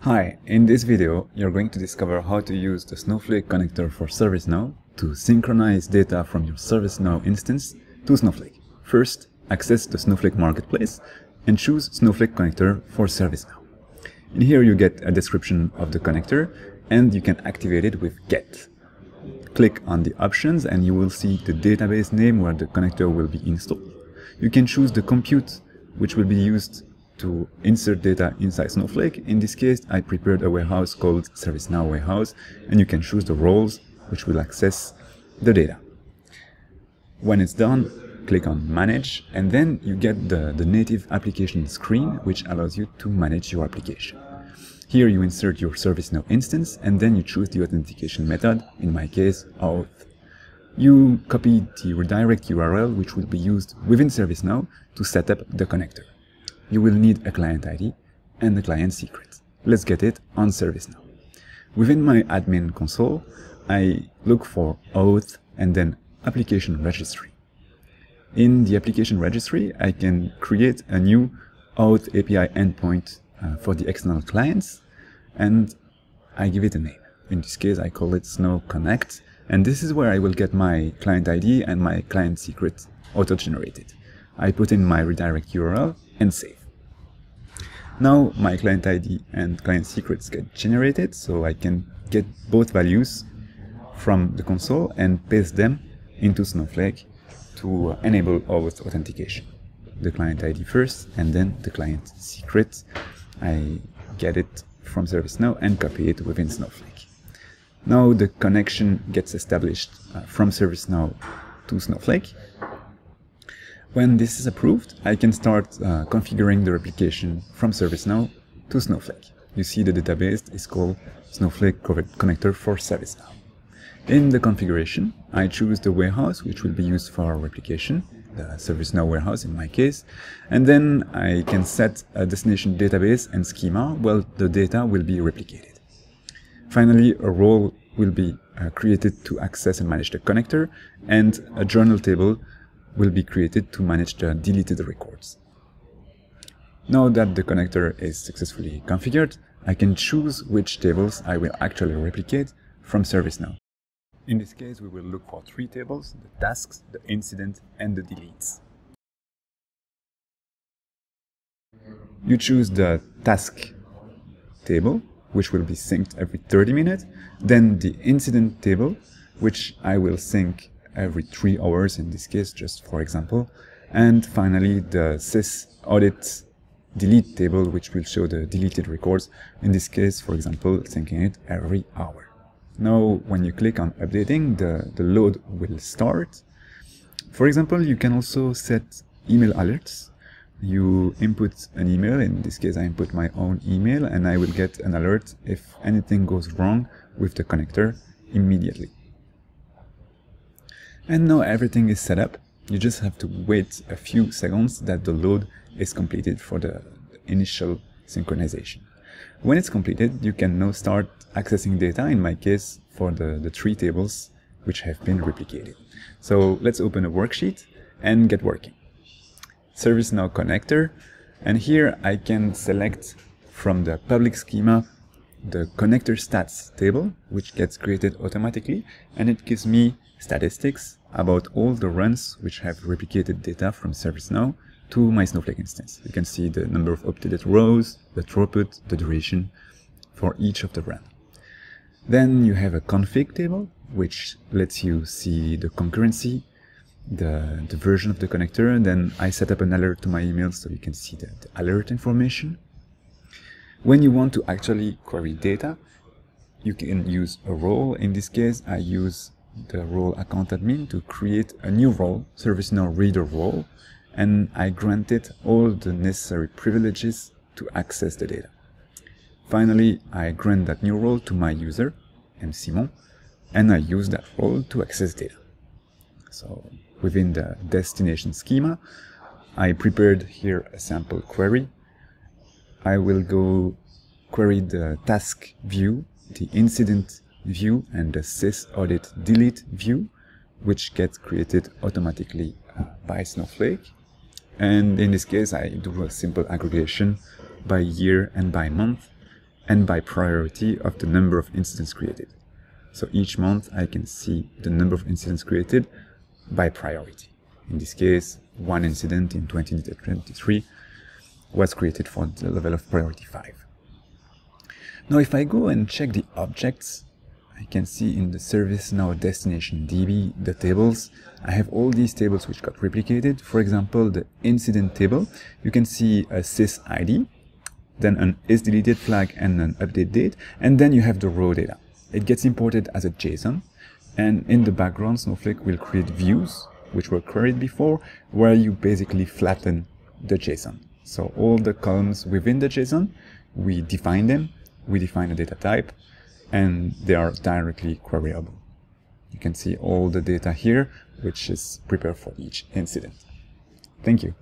Hi, in this video you're going to discover how to use the Snowflake connector for ServiceNow to synchronize data from your ServiceNow instance to Snowflake. First, access the Snowflake Marketplace and choose Snowflake connector for ServiceNow. In here you get a description of the connector and you can activate it with GET. Click on the options and you will see the database name where the connector will be installed. You can choose the compute which will be used to insert data inside Snowflake. In this case, I prepared a warehouse called ServiceNow Warehouse, and you can choose the roles which will access the data. When it's done, click on Manage, and then you get the, the native application screen, which allows you to manage your application. Here you insert your ServiceNow instance, and then you choose the authentication method, in my case, OAuth. You copy the redirect URL, which will be used within ServiceNow to set up the connector you will need a client ID and a client secret. Let's get it on ServiceNow. Within my admin console, I look for OAuth and then application registry. In the application registry, I can create a new OAuth API endpoint uh, for the external clients and I give it a name. In this case, I call it Snow Connect and this is where I will get my client ID and my client secret auto-generated. I put in my redirect URL and save. Now my client ID and client secrets get generated, so I can get both values from the console and paste them into Snowflake to enable OAuth authentication. The client ID first and then the client secret. I get it from ServiceNow and copy it within Snowflake. Now the connection gets established uh, from ServiceNow to Snowflake when this is approved, I can start uh, configuring the replication from ServiceNow to Snowflake. You see the database is called Snowflake Connector for ServiceNow. In the configuration, I choose the warehouse, which will be used for replication, the ServiceNow warehouse in my case, and then I can set a destination database and schema where the data will be replicated. Finally, a role will be uh, created to access and manage the connector, and a journal table will be created to manage the deleted records. Now that the connector is successfully configured, I can choose which tables I will actually replicate from ServiceNow. In this case, we will look for three tables, the tasks, the incident, and the deletes. You choose the task table, which will be synced every 30 minutes, then the incident table, which I will sync every three hours in this case, just for example. And finally, the sys audit delete table, which will show the deleted records. In this case, for example, syncing it every hour. Now, when you click on updating, the, the load will start. For example, you can also set email alerts. You input an email, in this case I input my own email, and I will get an alert if anything goes wrong with the connector immediately. And now everything is set up. You just have to wait a few seconds that the load is completed for the initial synchronization. When it's completed, you can now start accessing data, in my case, for the, the three tables which have been replicated. So let's open a worksheet and get working. ServiceNow connector, and here I can select from the public schema the connector stats table, which gets created automatically, and it gives me statistics about all the runs which have replicated data from ServiceNow to my Snowflake instance. You can see the number of updated rows, the throughput, the duration for each of the run. Then you have a config table, which lets you see the concurrency, the, the version of the connector, and then I set up an alert to my email so you can see the, the alert information. When you want to actually query data, you can use a role. In this case, I use the role account admin to create a new role, ServiceNow reader role, and I grant it all the necessary privileges to access the data. Finally, I grant that new role to my user, M. Simon, and I use that role to access data. So within the destination schema, I prepared here a sample query. I will go query the task view, the incident view and the sys audit delete view, which gets created automatically uh, by Snowflake. And in this case, I do a simple aggregation by year and by month. and by priority of the number of incidents created. So each month I can see the number of incidents created by priority. In this case, one incident in 2023 was created for the level of priority 5. Now if I go and check the objects, I can see in the ServiceNow destination DB the tables. I have all these tables which got replicated. For example, the incident table, you can see a sys ID, then an is deleted flag and an update date, and then you have the raw data. It gets imported as a JSON, and in the background, Snowflake will create views, which were queried before, where you basically flatten the JSON. So all the columns within the JSON, we define them, we define a data type, and they are directly queryable. You can see all the data here, which is prepared for each incident. Thank you.